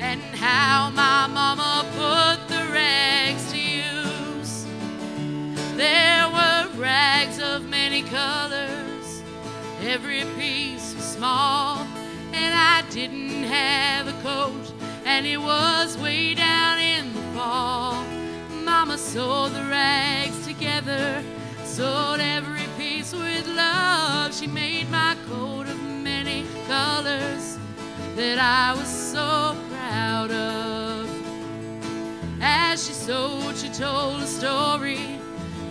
and how my mama put the rags to use. There were rags of many colors, every piece was small, and I didn't have a coat, and it was way down sewed the rags together, sewed every piece with love. She made my coat of many colors that I was so proud of. As she sewed, she told a story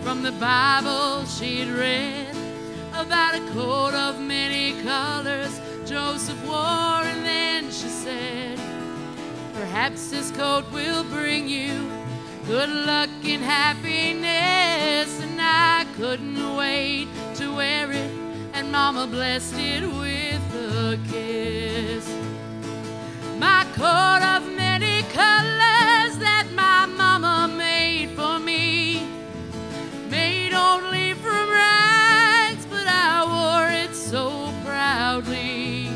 from the Bible she'd read about a coat of many colors Joseph wore, and then she said, Perhaps this coat will bring you good luck and happiness. And I couldn't wait to wear it, and Mama blessed it with a kiss. My coat of many colors that my mama made for me, made only from rags, but I wore it so proudly.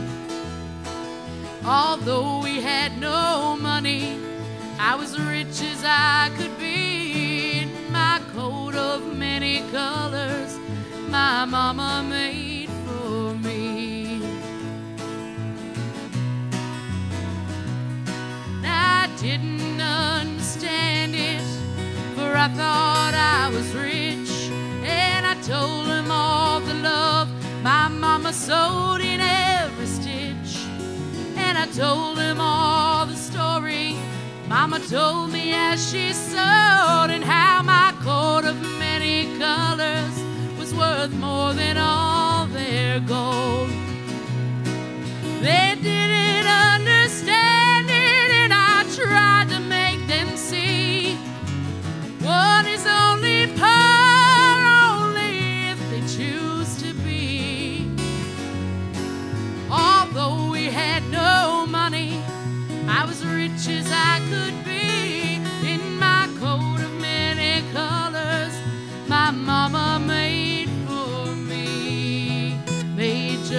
Although we had no I was rich as I could be in my coat of many colors my mama made for me. I didn't understand it, for I thought I was rich, and I told him all the love my mama sewed in every stitch. And I told him all the story Mama told me as she sewed, and how my coat of many colors was worth more than all their gold. They didn't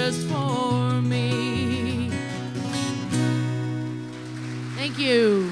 just for me. Thank you.